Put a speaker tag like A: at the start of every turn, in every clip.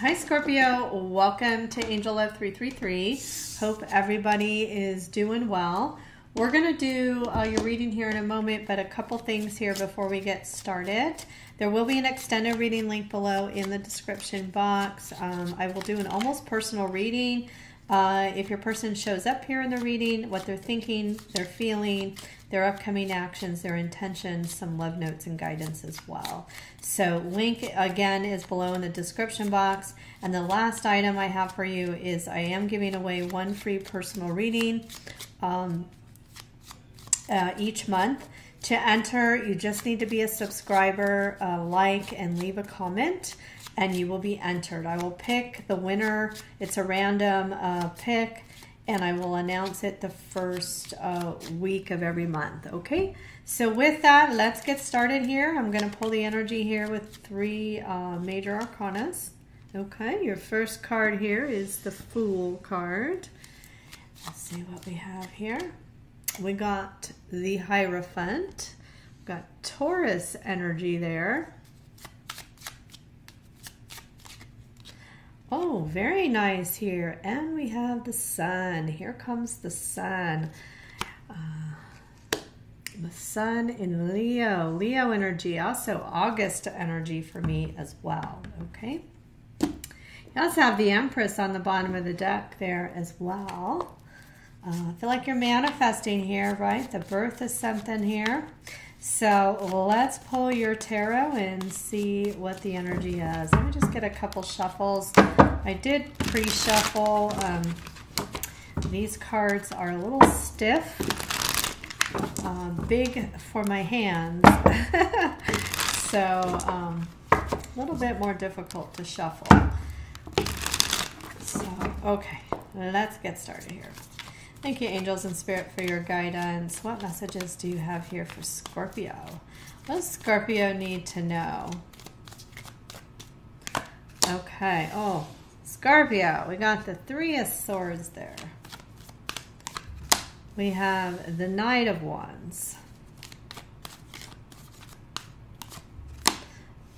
A: Hi, Scorpio. Welcome to Angel Love 333. Hope everybody is doing well. We're going to do uh, your reading here in a moment, but a couple things here before we get started. There will be an extended reading link below in the description box. Um, I will do an almost personal reading. Uh, if your person shows up here in the reading, what they're thinking, they're feeling, their upcoming actions, their intentions, some love notes and guidance as well. So link again is below in the description box. And the last item I have for you is I am giving away one free personal reading. Um, uh, each month. To enter, you just need to be a subscriber, uh, like, and leave a comment, and you will be entered. I will pick the winner. It's a random uh, pick, and I will announce it the first uh, week of every month. Okay? So, with that, let's get started here. I'm going to pull the energy here with three uh, major arcanas. Okay, your first card here is the Fool card. Let's see what we have here we got the Hierophant, got Taurus energy there. Oh, very nice here. And we have the sun. Here comes the sun. Uh, the sun in Leo. Leo energy. Also August energy for me as well. Okay. You also have the Empress on the bottom of the deck there as well. Uh, I feel like you're manifesting here, right? The birth is something here. So let's pull your tarot and see what the energy is. Let me just get a couple shuffles. I did pre-shuffle. Um, these cards are a little stiff, uh, big for my hands. so um, a little bit more difficult to shuffle. So, okay, let's get started here. Thank you, angels and spirit, for your guidance. What messages do you have here for Scorpio? What does Scorpio need to know? Okay. Oh, Scorpio. We got the Three of Swords there. We have the Knight of Wands.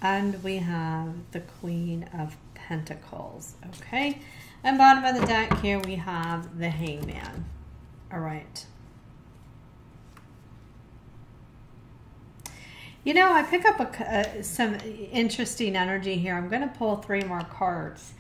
A: And we have the Queen of Pentacles. Okay. And bottom of the deck here we have the Hangman. All right. You know, I pick up a, uh, some interesting energy here. I'm going to pull three more cards.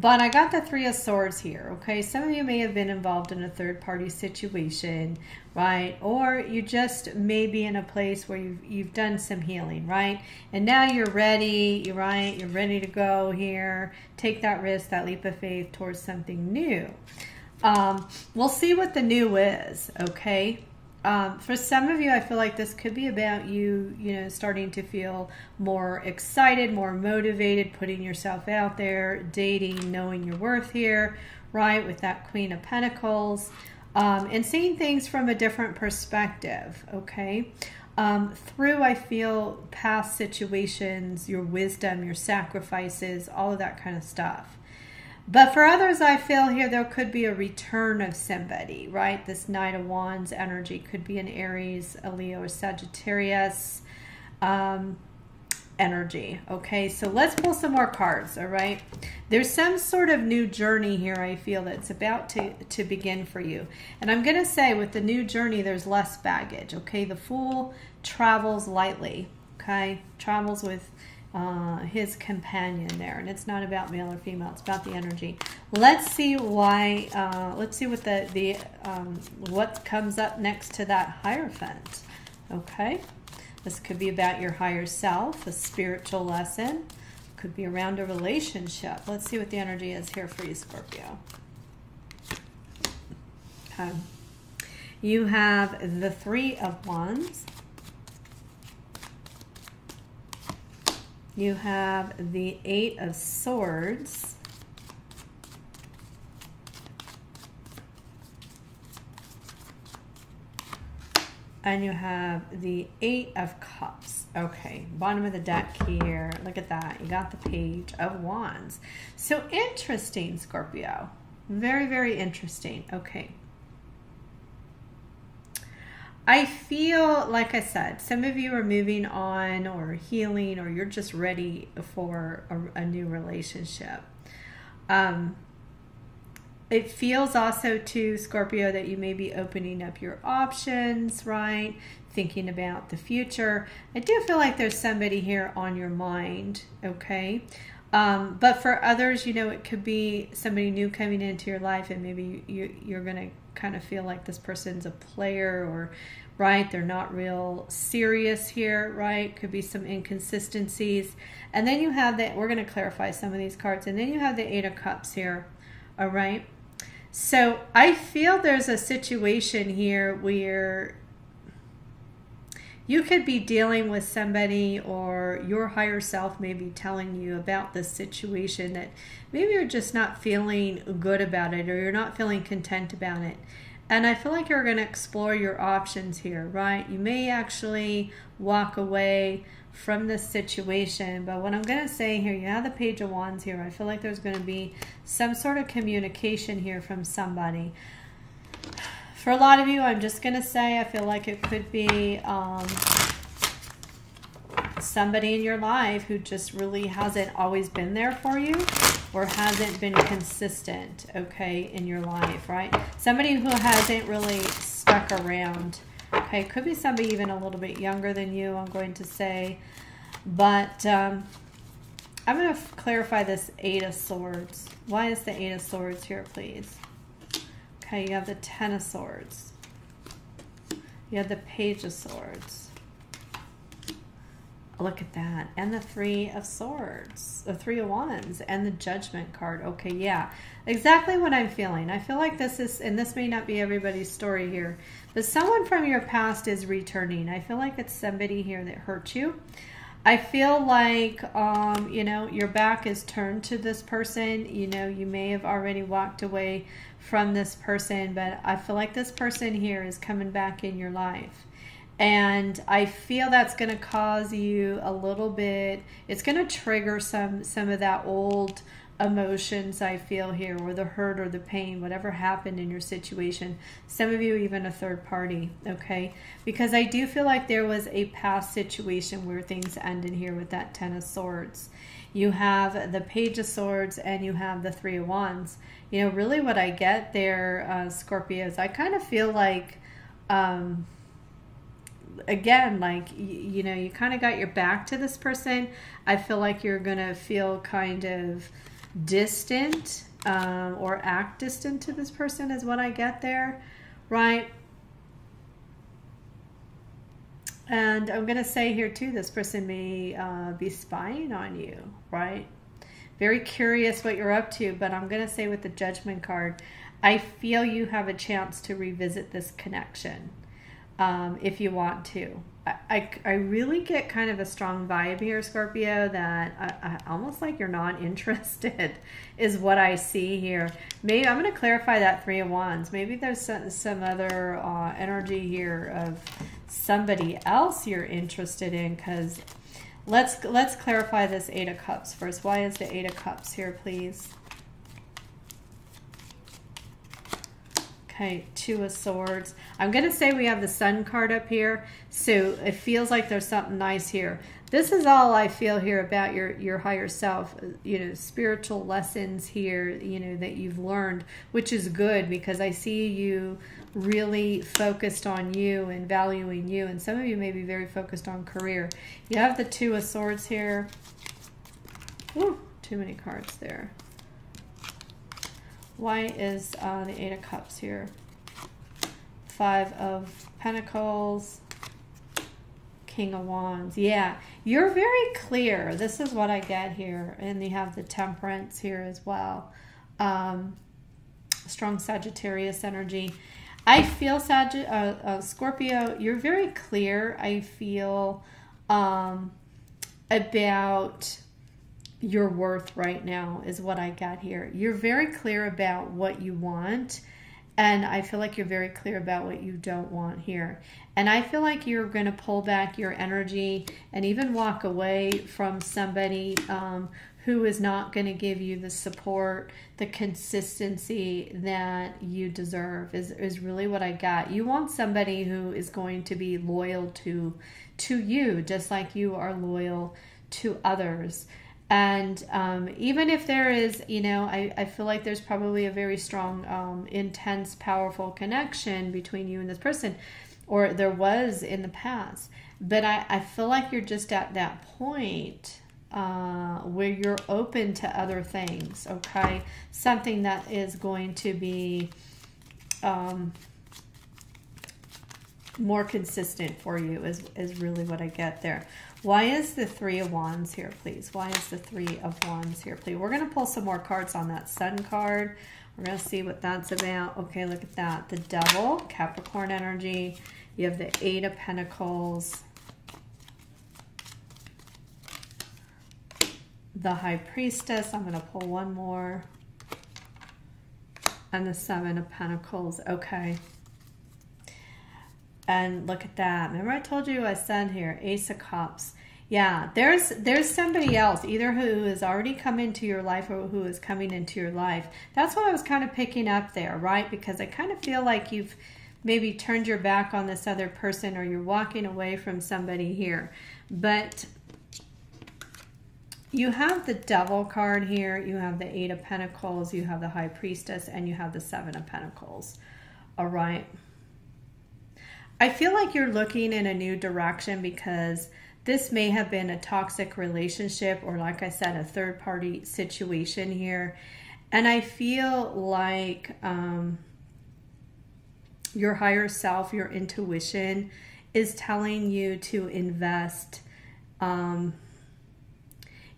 A: But I got the Three of Swords here, okay? Some of you may have been involved in a third party situation, right? Or you just may be in a place where you've, you've done some healing, right? And now you're ready, right? You're ready to go here. Take that risk, that leap of faith towards something new. Um, we'll see what the new is, okay? Um, for some of you, I feel like this could be about you, you know, starting to feel more excited, more motivated, putting yourself out there, dating, knowing your worth here, right? With that Queen of Pentacles, um, and seeing things from a different perspective, okay? Um, through, I feel, past situations, your wisdom, your sacrifices, all of that kind of stuff. But for others, I feel here there could be a return of somebody, right? This Knight of Wands energy could be an Aries, a Leo, or Sagittarius um, energy. Okay, so let's pull some more cards, all right? There's some sort of new journey here, I feel, that's about to, to begin for you. And I'm going to say with the new journey, there's less baggage, okay? The Fool travels lightly, okay? Travels with uh, his companion there. And it's not about male or female, it's about the energy. Let's see why, uh, let's see what the, the um, what comes up next to that Hierophant. Okay, this could be about your higher self, a spiritual lesson. Could be around a relationship. Let's see what the energy is here for you, Scorpio. Okay. You have the Three of Wands. You have the Eight of Swords. And you have the Eight of Cups. Okay, bottom of the deck here. Look at that. You got the Page of Wands. So interesting, Scorpio. Very, very interesting. Okay. I feel, like I said, some of you are moving on or healing, or you're just ready for a, a new relationship. Um, it feels also to Scorpio that you may be opening up your options, right? Thinking about the future. I do feel like there's somebody here on your mind, okay? Um, but for others, you know, it could be somebody new coming into your life, and maybe you, you're going to kind of feel like this person's a player or right they're not real serious here right? Could be some inconsistencies. And then you have that we're going to clarify some of these cards and then you have the eight of cups here all right? So i feel there's a situation here where you could be dealing with somebody or your higher self may be telling you about this situation that maybe you're just not feeling good about it or you're not feeling content about it. And I feel like you're going to explore your options here, right? You may actually walk away from this situation, but what I'm going to say here, you have the Page of Wands here. I feel like there's going to be some sort of communication here from somebody. For a lot of you, I'm just going to say I feel like it could be um, somebody in your life who just really hasn't always been there for you or hasn't been consistent, okay, in your life, right? Somebody who hasn't really stuck around, okay? Could be somebody even a little bit younger than you, I'm going to say. But um, I'm going to clarify this Eight of Swords. Why is the Eight of Swords here, please? Okay, you have the Ten of Swords. You have the Page of Swords. Look at that. And the Three of Swords, the Three of Wands, and the Judgment card. Okay, yeah. Exactly what I'm feeling. I feel like this is, and this may not be everybody's story here, but someone from your past is returning. I feel like it's somebody here that hurt you. I feel like, um, you know, your back is turned to this person. You know, you may have already walked away from this person, but I feel like this person here is coming back in your life. And I feel that's going to cause you a little bit, it's going to trigger some, some of that old emotions I feel here, or the hurt or the pain, whatever happened in your situation. Some of you, even a third party, okay? Because I do feel like there was a past situation where things ended here with that Ten of Swords. You have the Page of Swords and you have the Three of Wands. You know, really what I get there, uh, Scorpios, I kind of feel like. Um, again like you, you know you kind of got your back to this person i feel like you're gonna feel kind of distant um, or act distant to this person is what I get there, right? And I'm going to say here too, this person may uh, be spying on you, right? Very curious what you're up to, but I'm going to say with the judgment card, I feel you have a chance to revisit this connection um, if you want to. I, I, really get kind of a strong vibe here, Scorpio, that I, I, almost like you're not interested is what I see here. Maybe I'm going to clarify that Three of Wands. Maybe there's some, some other uh, energy here of somebody else you're interested in because let's, let's clarify this Eight of Cups first. Why is the Eight of Cups here, please? Okay, Two of Swords. I'm going to say we have the Sun card up here, so it feels like there's something nice here. This is all I feel here about your, your higher self, you know, spiritual lessons here, you know, that you've learned, which is good because I see you really focused on you and valuing you, and some of you may be very focused on career. You have the Two of Swords here. Ooh, too many cards there. Why is uh, the Eight of Cups here? Five of Pentacles, King of Wands. Yeah, you're very clear. This is what I get here. And you have the Temperance here as well. Um, strong Sagittarius energy. I feel, Sag uh, uh, Scorpio, you're very clear. I feel um, about your worth right now is what I got here. You're very clear about what you want. And I feel like you're very clear about what you don't want here. And I feel like you're going to pull back your energy and even walk away from somebody um, who is not going to give you the support, the consistency that you deserve is, is really what I got. You want somebody who is going to be loyal to to you, just like you are loyal to others. And um, even if there is, you know, I, I feel like there's probably a very strong, um, intense, powerful connection between you and this person, or there was in the past. But I, I feel like you're just at that point uh, where you're open to other things, okay? Something that is going to be um, more consistent for you is, is really what I get there. Why is the Three of Wands here, please? Why is the Three of Wands here, please? We're going to pull some more cards on that Sun card. We're going to see what that's about. Okay, look at that. The Devil, Capricorn energy. You have the Eight of Pentacles. the High Priestess. I'm going to pull one more. And the Seven of Pentacles. Okay. And look at that. Remember I told you I sent here, Ace of Cups. Yeah, there's there's somebody else, either who has already come into your life or who is coming into your life. That's what I was kind of picking up there, right? Because I kind of feel like you've maybe turned your back on this other person or you're walking away from somebody here. But you have the devil card here, you have the eight of pentacles, you have the high priestess, and you have the seven of pentacles. All right. I feel like you're looking in a new direction because this may have been a toxic relationship or like I said, a third party situation here. And I feel like um, your higher self, your intuition is telling you to invest um,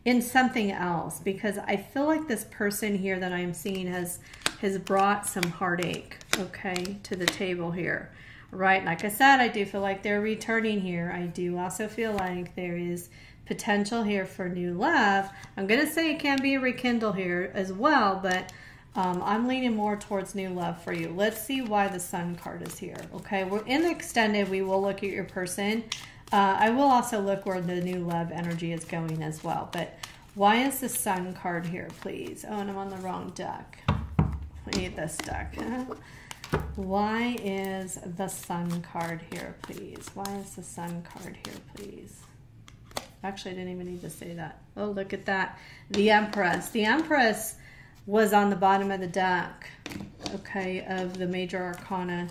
A: in something else because I feel like this person here that I'm seeing has has brought some heartache, okay, to the table here. Right, like I said, I do feel like they're returning here. I do also feel like there is potential here for new love. I'm going to say it can be a rekindle here as well, but um, I'm leaning more towards new love for you. Let's see why the sun card is here. Okay, we're in the extended. We will look at your person. Uh, I will also look where the new love energy is going as well. But why is the sun card here, please? Oh, and I'm on the wrong deck. We need this deck. Why is the sun card here, please? Why is the sun card here, please? Actually, I didn't even need to say that. Oh, look at that. The Empress. The Empress was on the bottom of the deck, okay, of the Major Arcana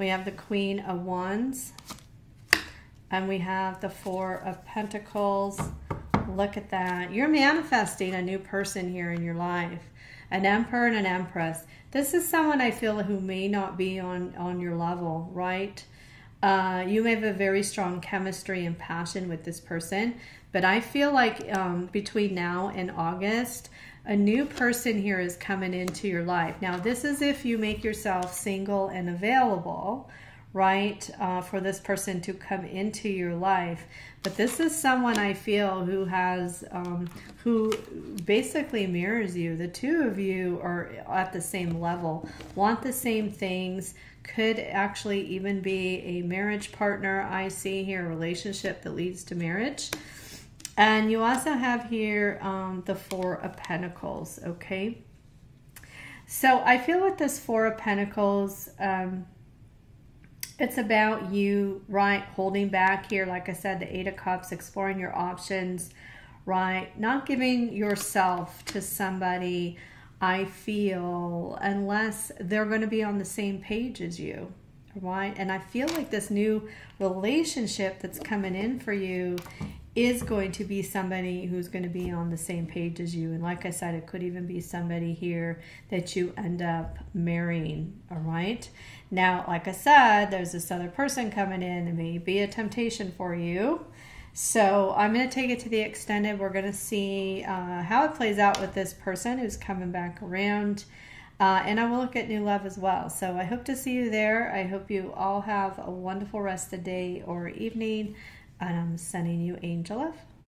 A: we have the Queen of Wands. And we have the Four of Pentacles. Look at that. You're manifesting a new person here in your life. An Emperor and an Empress. This is someone I feel who may not be on, on your level, right? Uh, you may have a very strong chemistry and passion with this person, but I feel like um, between now and August, a new person here is coming into your life. Now, this is if you make yourself single and available, right, uh, for this person to come into your life. But this is someone I feel who has, um, who basically mirrors you. The two of you are at the same level, want the same things, could actually even be a marriage partner. I see here a relationship that leads to marriage. And you also have here um, the Four of Pentacles, okay? So I feel with this Four of Pentacles, um, it's about you, right, holding back here. Like I said, the Eight of Cups, exploring your options, right? Not giving yourself to somebody, I feel, unless they're going to be on the same page as you, right? And I feel like this new relationship that's coming in for you is going to be somebody who's going to be on the same page as you. And like I said, it could even be somebody here that you end up marrying. All right. Now, like I said, there's this other person coming in and may be a temptation for you. So I'm going to take it to the extended. We're going to see uh, how it plays out with this person who's coming back around. Uh, and I will look at new love as well. So I hope to see you there. I hope you all have a wonderful rest of the day or evening. And I'm sending you angel love.